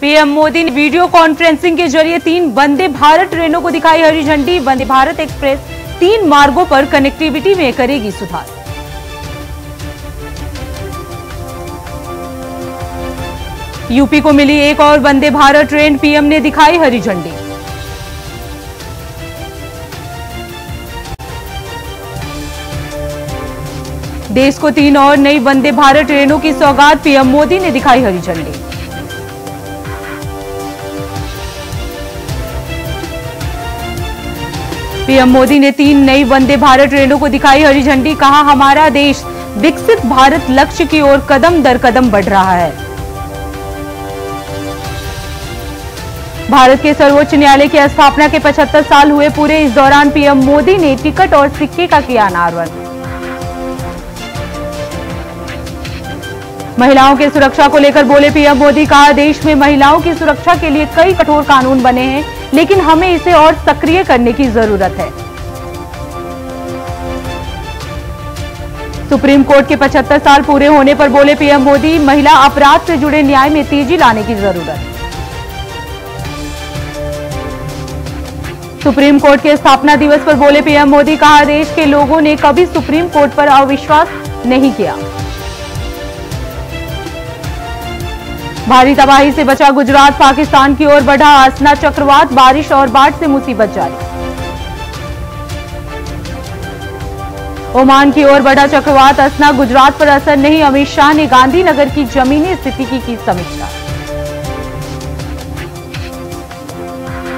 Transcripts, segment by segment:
PM Modi ने video conferencing के ज़रिए तीन वंदे भारत ट्रेनों को दिखाई। हरी झंडी, वंदे भारत एक्सप्रेस, तीन मार्गों पर कनेक्टिविटी में करेगी सुधार। यूपी को मिली एक और वंदे भारत ट्रेन, पीएम ने दिखाई हरी झंडी। देश को तीन और नई वंदे भारत ट्रेनों की सौगात, पीएम मोदी ने दिखाई हरी झंडी। पीएम मोदी ने तीन नई वंदे भारत ट्रेनों को दिखाई। हरी झंडी, कहा हमारा देश विकसित भारत लक्ष्य की ओर कदम दर कदम बढ़ रहा है। भारत के सर्वोच्च न्यायालय की स्थापना के 75 साल हुए पूरे इस दौरान पीएम मोदी ने टिकट और सिक्के का किया अनावरण। महिलाओं की सुरक्षा को लेकर बोले पीएम मोदी कहा देश में महिलाओं की सुरक्षा के लिए कई कठोर कानून बने हैं, लेकिन हमें इसे और सक्रिय करने की ज़रूरत है। सुप्रीम कोर्ट के 75 साल पूरे होने पर बोले पीएम मोदी, महिला अपराध से जुड़े न्याय में तेज़ी लाने की ज़रूरत। सुप्रीम कोर्ट के स्थापना दिवस पर बोले पीएम मोदी कहा देश के लोगों ने कभी सुप्रीम कोर्ट पर अविश्वास नहीं किया। भारी तबाही से बचा गुजरात, पाकिस्तान की ओर बढ़ा आसना चक्रवात, बारिश और बाढ़ से मुसीबत जारी। ओमान की ओर बढ़ा चक्रवात असना गुजरात पर असर नहीं, अमित शाह ने गांधीनगर की जमीनी स्थिति की की समीक्षा।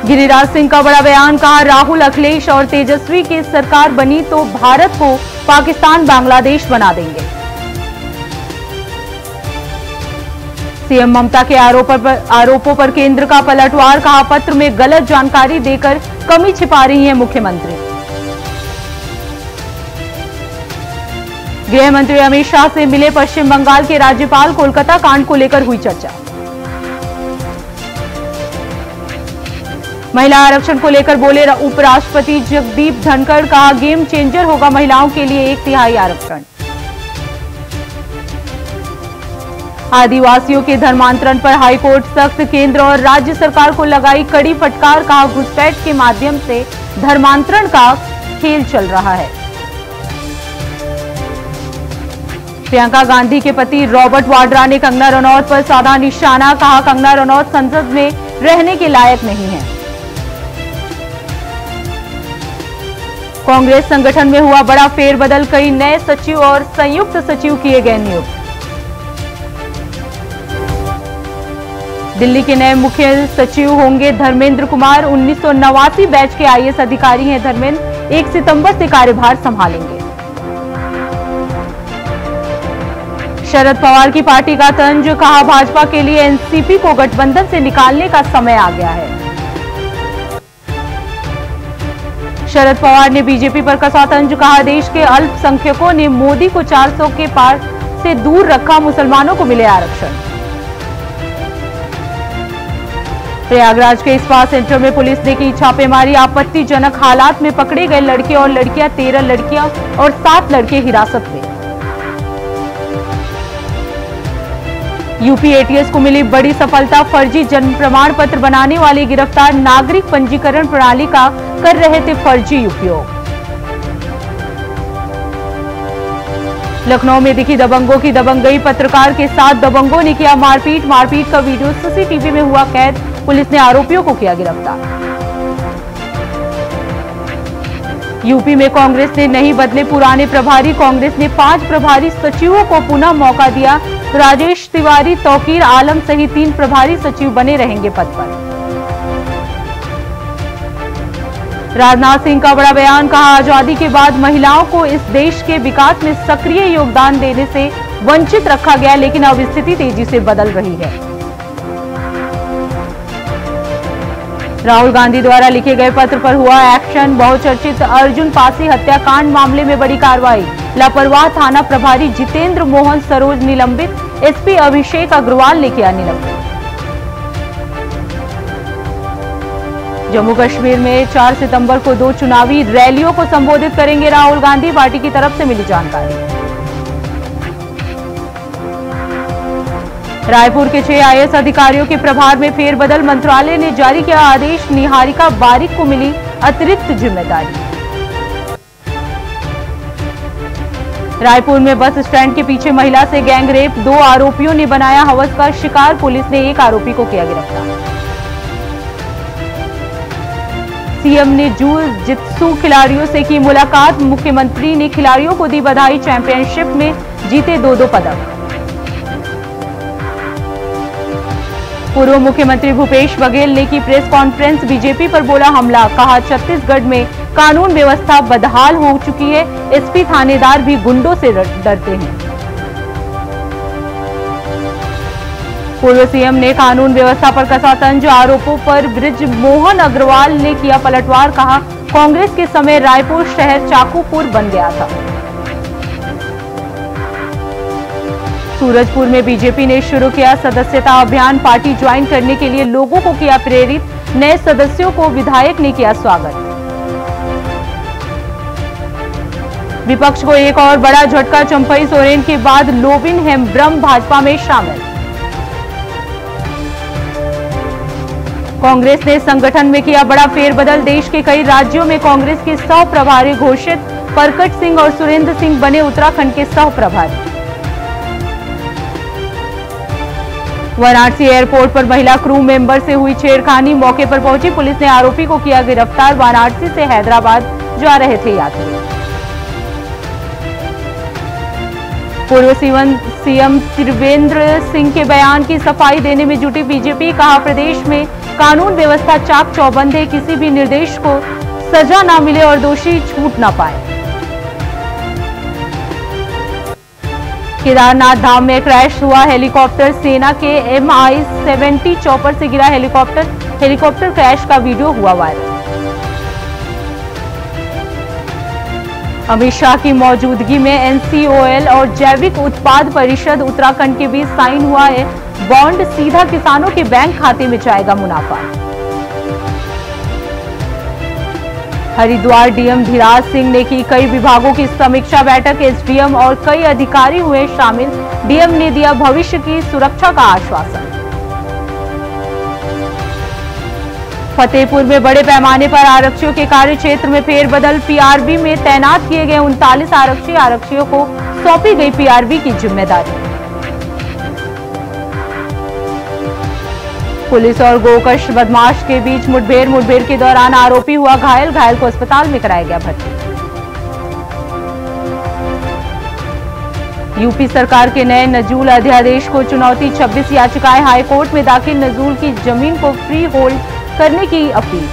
गिरिराज सिंह का बड़ा बयान, कहा राहुल, अखिलेश और तेजस्वी की सरकार बनी तो भारत को पाकिस्तान, बांग्लादेश बना देंगे। सीएम ममता के आरोपों पर आरोपों पर केंद्र का पलटवार कहा पत्र में गलत जानकारी देकर कमी छिपा रही है मुख्यमंत्री। गृह मंत्री अमित शाह से मिले पश्चिम बंगाल के राज्यपाल कोलकाता कांड को लेकर हुई चर्चा। महिला आरक्षण को लेकर बोले उपराष्ट्रपति जगदीप धनखड़, कहा, गेम चेंजर होगा महिलाओं के लिए एक तिहाई आरक्षण। आदिवासियों के धर्मांतरण पर हाईकोर्ट सख्त केंद्र और राज्य सरकार को लगाई कड़ी फटकार कहा घुसपैठ के माध्यम से धर्मांतरण का खेल चल रहा है। प्रियंका गांधी के पति रॉबर्ट वाड्रा ने कंगना रनौत पर साधा निशाना, कहा कंगना रनौत संसद में रहने के लायक नहीं है। कांग्रेस संगठन में हुआ बड़ा फेरबदल, कई नए सचिव और संयुक्त सचिव किए गए नियुक्त। दिल्ली के नए मुख्य सचिव होंगे धर्मेंद्र कुमार। उन्नीस बैच के आईएएस अधिकारी हैं धर्मेंद्र। एक सितंबर से कार्यभार संभालेंगे। शरद पवार की पार्टी का तंज, कहा, भाजपा के लिए एनसीपी को गठबंधन से निकालने का समय आ गया है। शरद पवार ने बीजेपी पर कसा तंज, कहा, देश के अल्पसंख्यकों ने मोदी को 400 के पार से दूर रखा, मुसलमानों को मिले आरक्षण। प्रयागराज के स्पा सेंटर में पुलिस ने की छापेमारी। आपत्तिजनक हालात में पकड़े गए लड़के और लड़कियाँ, तेरह लड़कियाँ और सात लड़के हिरासत में। यूपी एटीएस को मिली बड़ी सफलता। फर्जी जन्म प्रमाण पत्र बनाने वाले गिरफ़्तार नागरिक पंजीकरण प्रणाली का कर रहे थे फर्जी उपयोग। लखनऊ में दिखी दबंगों की दबंगई। पत्रकार के साथ दबंगों ने किया मारपीट। मारपीट का वीडियो सीसीटीवी में हुआ कैद। पुलिस ने आरोपियों को किया गिरफ़्तार। यूपी में कांग्रेस ने नहीं बदले पुराने प्रभारी, कांग्रेस ने पाँच प्रभारी सचिवों को पुनः मौका दिया। राजेश तिवारी, तौकीर आलम सहित तीन प्रभारी सचिव बने रहेंगे पद पर। राजनाथ सिंह का बड़ा बयान, कहा, आज़ादी के बाद महिलाओं को इस देश के विकास में सक्रिय योगदान देने से वंचित रखा गया, लेकिन अब स्थिति तेज़ी से बदल रही है। राहुल गांधी द्वारा लिखे गए पत्र पर हुआ एक्शन, बहुचर्चित अर्जुन पासी हत्याकांड मामले में बड़ी कार्रवाई। लापरवाह थाना प्रभारी जितेंद्र मोहन सरोज निलंबित, एसपी अभिषेक अग्रवाल ने किया निलंबित जम्मू कश्मीर में 4 सितंबर को दो चुनावी रैलियों को संबोधित करेंगे राहुल गांधी, पार्टी की तरफ़ से मिली जानकारी। रायपुर के छह आईएएस अधिकारियों के प्रभार में फेरबदल मंत्रालय ने जारी किया आदेश। निहारिका बारिक को मिली अतिरिक्त ज़िम्मेदारी। रायपुर में बस स्टैंड के पीछे महिला से गैंग रेप दो आरोपियों ने बनाया हवस का शिकार। पुलिस ने एक आरोपी को किया गिरफ़्तार। सीएम ने जू जित्सु खिलाड़ियों से की मुलाकात। मुख्यमंत्री ने खिलाड़ियों को दी बधाई। चैंपियनशिप में जीते दो दो पदक। पूर्व मुख्यमंत्री भूपेश बघेल ने की प्रेस कॉन्फ्रेंस, बीजेपी पर बोला हमला। कहा, छत्तीसगढ़ में कानून व्यवस्था बदहाल हो चुकी है। एसपी थानेदार भी गुंडों से डरते हैं। पूर्व सीएम ने कानून व्यवस्था पर कसा तंज, आरोपों पर ब्रिज मोहन अग्रवाल ने किया पलटवार। कहा, कांग्रेस के समय रायपुर शहर चाकूपुर बन गया था। सूरजपुर में बीजेपी ने शुरू किया सदस्यता अभियान। पार्टी ज्वाइन करने के लिए लोगों को किया प्रेरित। नए सदस्यों को विधायक ने किया स्वागत। विपक्ष को एक और बड़ा झटका, चंपई सोरेन के बाद लोबिन हेम्ब्रम भाजपा में शामिल। कांग्रेस ने संगठन में किया बड़ा फेरबदल। देश के कई राज्यों में कांग्रेस के सौ प्रभारी घोषित। परकट सिंह और सुरेंद्र सिंह बने उत्तराखंड के सौ प्रभारी। वाराणसी एयरपोर्ट पर महिला क्रू मेंबर से हुई छेड़खानी मौके पर पहुँची। पुलिस ने आरोपी को किया गिरफ़्तार। वाराणसी से हैदराबाद जा रहे थे यात्री। पूर्व सीएम त्रिवेंद्र सिंह के बयान की सफ़ाई देने में जुटी बीजेपी, कहा, प्रदेश में कानून व्यवस्था चाक चौबंद है। किसी भी निर्देश को सजा ना मिले और दोषी छूट ना पाए। केदारनाथ धाम में क्रैश हुआ हेलीकॉप्टर। सेना के एम आई सेवेंटी चौपर से गिरा हेलीकॉप्टर। हेलीकॉप्टर क्रैश का वीडियो हुआ वायरल। अमित शाह की मौजूदगी में एनसीओएल और जैविक उत्पाद परिषद उत्तराखंड के बीच साइन हुआ है। बॉन्ड सीधा किसानों के बैंक खाते में जाएगा मुनाफा। हरिद्वार डीएम धीराज सिंह ने की कई विभागों की समीक्षा बैठक। एसडीएम और कई अधिकारी हुए शामिल। डीएम ने दिया भविष्य की सुरक्षा का आश्वासन। फतेहपुर में बड़े पैमाने पर आरक्षियों के कार्य क्षेत्र में फेरबदल। पीआरबी में तैनात किए गए उनतालीस आरक्षी आरक्षियों को सौंपी गई पीआरबी की ज़िम्मेदारी। पुलिस और गोकश बदमाश के बीच मुठभेड़ मुठभेड़ के दौरान आरोपी हुआ घायल। घायल को अस्पताल में कराया गया भर्ती। यूपी सरकार के नए नजूल अध्यादेश को चुनौती 26 याचिकाएँ हाईकोर्ट में दाखिल। नजूल की ज़मीन को फ्री होल्ड करने की अपील।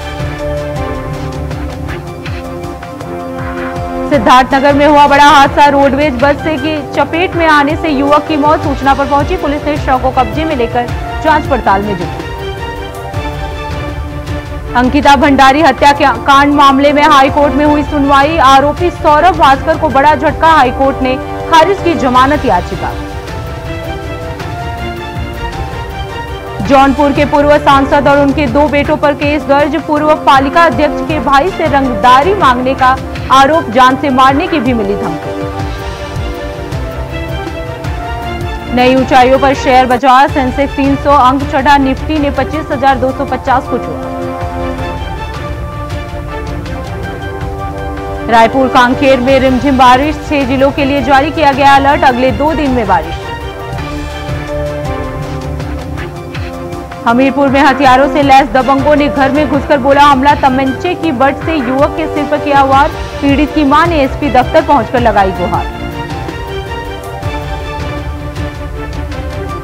सिद्धार्थनगर में हुआ बड़ा हादसा। रोडवेज़ बस से की चपेट में आने से युवक की मौत। सूचना पर पहुँची पुलिस ने शव को कब्जे में लेकर जाँच पड़ताल में जुटी। अंकिता भंडारी हत्या के कांड मामले में हाईकोर्ट में हुई सुनवाई। आरोपी सौरभ भास्कर को बड़ा झटका हाईकोर्ट ने खारिज की जमानत याचिका। जौनपुर के पूर्व सांसद और उनके दो बेटों पर केस दर्ज। पूर्व पालिका अध्यक्ष के भाई से रंगदारी मांगने का आरोप जान से मारने की भी मिली धमकी। नई ऊंचाइयों पर शेयर बाज़ार सेंसेक्स 300 अंक चढ़ा निफ्टी ने 25,250 को छुआ रायपुर, कांकेर में रिमझिम बारिश, छह जिलों के लिए जारी किया गया अलर्ट, अगले दो दिन में बारिश। हमीरपुर में हथियारों से लैस दबंगों ने घर में घुसकर बोला हमला, तमंचे की बट से युवक के सिर पर किया वार, पीड़ित की माँ ने एसपी दफ्तर पहुंचकर लगाई गुहार।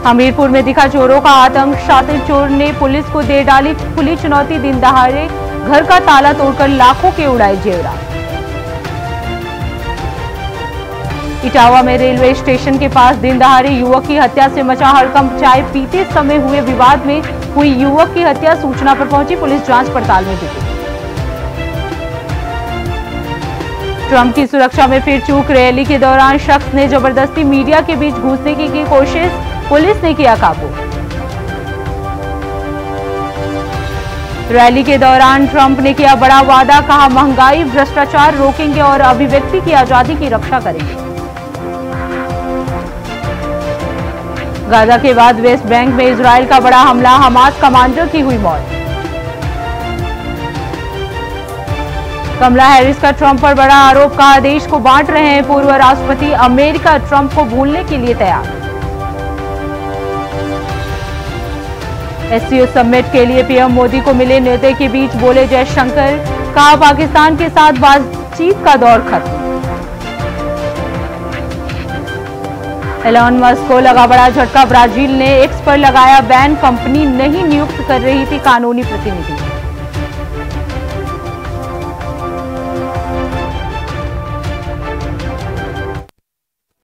हमीरपुर में दिखा चोरों का आतंक, शातिर चोर ने पुलिस को दे डाली खुली चुनौती, दिन दहाड़े घर का ताला तोड़कर लाखों के उड़ाए जेवरा इटावा में रेलवे स्टेशन के पास दिन दहाड़े युवक की हत्या से मचा हड़कंप चाय पीते समय हुए विवाद में हुई युवक की हत्या सूचना पर पहुँची पुलिस जाँच पड़ताल में जुटी। ट्रंप की सुरक्षा में फिर चूक रैली के दौरान शख्स ने ज़बरदस्ती मीडिया के बीच घुसने की, की कोशिश पुलिस ने किया काबू। रैली के दौरान ट्रंप ने किया बड़ा वादा कहा महँगाई भ्रष्टाचार रोकेंगे और अभिव्यक्ति की आज़ादी की रक्षा करेंगे। गाजा के बाद वेस्ट बैंक में इसराइल का बड़ा हमला, हमास कमांडर की हुई मौत। कमला हैरिस का ट्रंप पर बड़ा आरोप, कहा देश को बांट रहे हैं पूर्व राष्ट्रपति, अमेरिका ट्रंप को भूलने के लिए तैयार। एससीओ समिट के लिए पीएम मोदी को मिले नेता के बीच बोले जयशंकर, कहा पाकिस्तान के साथ बातचीत का दौर खत्म। एलॉन मस्क को लगा बड़ा झटका। ब्राज़ील ने एक्स पर लगाया बैन। कंपनी नहीं नियुक्त कर रही थी कानूनी प्रतिनिधि।